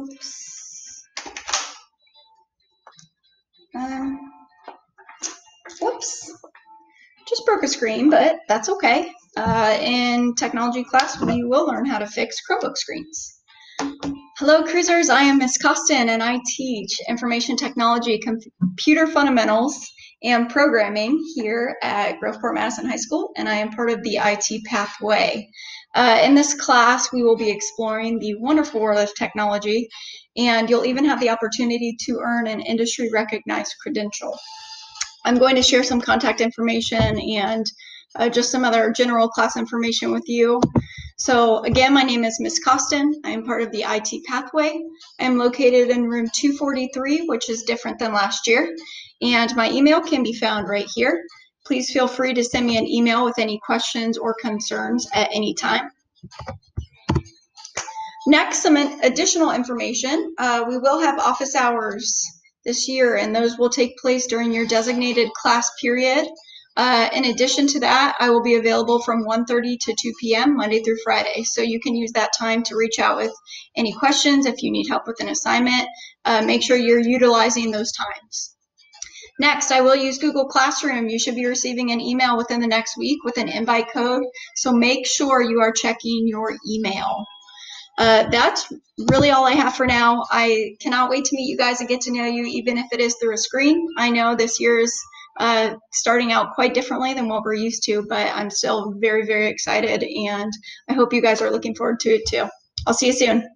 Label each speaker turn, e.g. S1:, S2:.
S1: Oops. Um, whoops. Just broke a screen, but that's okay. Uh, in technology class, we will learn how to fix Chromebook screens. Hello, cruisers. I am Miss Costin, and I teach information technology, computer fundamentals, and programming here at Groveport Madison High School, and I am part of the IT Pathway. Uh, in this class, we will be exploring the wonderful world of technology, and you'll even have the opportunity to earn an industry recognized credential. I'm going to share some contact information and uh, just some other general class information with you. So again, my name is Miss Costin. I am part of the IT Pathway. I am located in room 243, which is different than last year. And my email can be found right here. Please feel free to send me an email with any questions or concerns at any time. Next, some additional information. Uh, we will have office hours this year, and those will take place during your designated class period. Uh, in addition to that, I will be available from 1.30 to 2 p.m. Monday through Friday. So you can use that time to reach out with any questions if you need help with an assignment. Uh, make sure you're utilizing those times. Next, I will use Google Classroom. You should be receiving an email within the next week with an invite code. So make sure you are checking your email. Uh, that's really all I have for now. I cannot wait to meet you guys and get to know you, even if it is through a screen. I know this year is uh, starting out quite differently than what we're used to, but I'm still very, very excited, and I hope you guys are looking forward to it too. I'll see you soon.